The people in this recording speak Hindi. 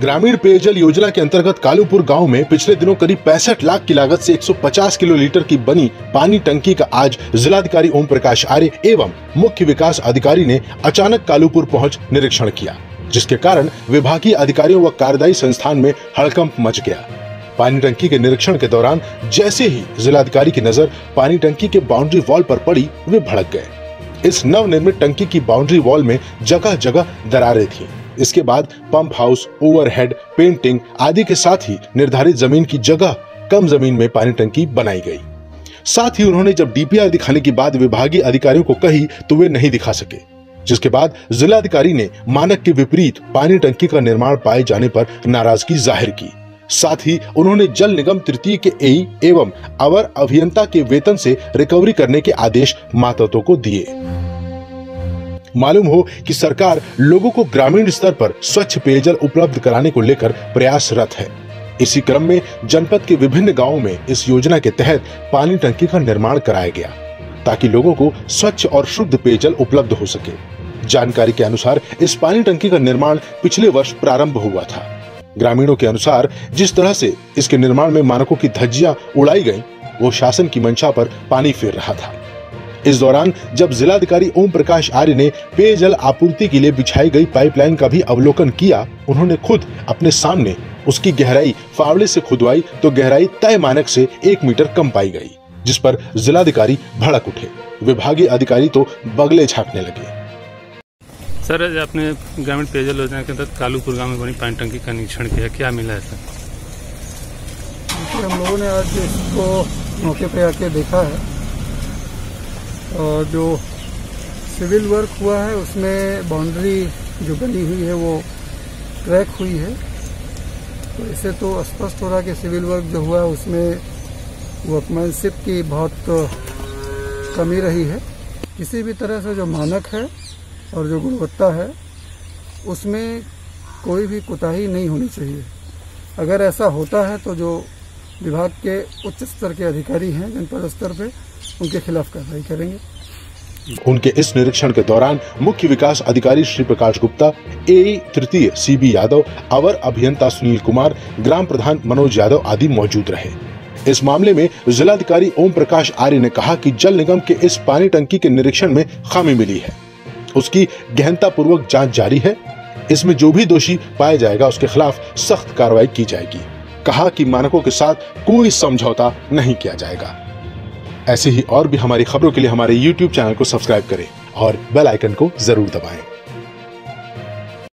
ग्रामीण पेयजल योजना के अंतर्गत कालूपुर गाँव में पिछले दिनों करीब पैंसठ लाख की लागत से 150 किलो लीटर की बनी पानी टंकी का आज जिलाधिकारी ओम प्रकाश आर्य एवं मुख्य विकास अधिकारी ने अचानक कालूपुर पहुँच निरीक्षण किया। जिसके कारण विभागीय अधिकारियों व कार्यदायी संस्थान में हड़कंप मच गया। पानी टंकी के निरीक्षण के दौरान जैसे ही जिलाधिकारी की नज़र पानी टंकी के बाउंड्री वॉल पर पड़ी, वे भड़क गए। इस नवनिर्मित टंकी की बाउंड्री वॉल में जगह जगह दरारें थीं। इसके बाद पंप हाउस, ओवरहेड, पेंटिंग आदि के साथ ही निर्धारित ज़मीन की जगह कम ज़मीन में पानी टंकी बनाई गई। साथ ही उन्होंने जब डीपीआर दिखाने की बात विभागीय अधिकारियों को कही तो वे नहीं दिखा सके। जिसके बाद जिलाधिकारी ने मानक के विपरीत पानी टंकी का निर्माण पाए जाने पर नाराज़गी ज़ाहिर की। साथ ही उन्होंने जल निगम तृतीय के एई एवं अवर अभियंता के वेतन से रिकवरी करने के आदेश मातहतों को दिए। मालूम हो कि सरकार लोगों को ग्रामीण स्तर पर स्वच्छ पेयजल उपलब्ध कराने को लेकर प्रयासरत है। इसी क्रम में जनपद के विभिन्न गाँवों में इस योजना के तहत पानी टंकी का निर्माण कराया गया, ताकि लोगों को स्वच्छ और शुद्ध पेयजल उपलब्ध हो सके। जानकारी के अनुसार इस पानी टंकी का निर्माण पिछले वर्ष प्रारंभ हुआ था। ग्रामीणों के अनुसार जिस तरह से इसके निर्माण में मानकों की धज्जियाँ उड़ाई गईं, वो शासन की मंशा पर पानी फेर रहा था। इस दौरान जब जिलाधिकारी ओम प्रकाश आर्य ने पेयजल आपूर्ति के लिए बिछाई गई पाइपलाइन का भी अवलोकन किया उन्होंने खुद अपने सामने उसकी गहराई फावड़े से खुदवाई तो गहराई तय मानक से एक मीटर कम पाई गई जिस पर जिलाधिकारी भड़क उठे। विभागीय अधिकारी तो बगले झांकने लगे। सर, आज आपने ग्रामीण पेयजल योजना के तहत कालूपुर गाँव में बनी पानी टंकी का निरीक्षण किया क्या मिला है सर? हम लोगों ने आज इसको मौके पे आके देखा है। और जो सिविल वर्क हुआ है, उसमें बाउंड्री जो बनी हुई है, वो क्रैक हुई है। तो इससे तो स्पष्ट हो रहा कि सिविल वर्क जो हुआ है उसमें वर्कमैनशिप की बहुत कमी रही है। किसी भी तरह से जो मानक है और जो गुणवत्ता है, उसमें कोई भी कोताही नहीं होनी चाहिए। अगर ऐसा होता है तो जो विभाग के उच्च स्तर के अधिकारी हैं, जनपद स्तर पे, उनके खिलाफ कार्रवाई करेंगे। उनके इस निरीक्षण के दौरान मुख्य विकास अधिकारी श्री प्रकाश गुप्ता ए तृतीय सीबी यादव, अवर अभियंता सुनील कुमार, ग्राम प्रधान मनोज यादव आदि मौजूद रहे। इस मामले में जिलाधिकारी ओम प्रकाश आर्य ने कहा कि जल निगम के इस पानी टंकी के निरीक्षण में खामी मिली है। उसकी गहनता पूर्वक जाँच जारी है। इसमें जो भी दोषी पाया जाएगा, उसके खिलाफ सख्त कार्रवाई की जाएगी। कहा कि मानकों के साथ कोई समझौता नहीं किया जाएगा। ऐसे ही और भी हमारी खबरों के लिए हमारे YouTube चैनल को सब्सक्राइब करें और बेल आइकन को ज़रूर दबाएँ।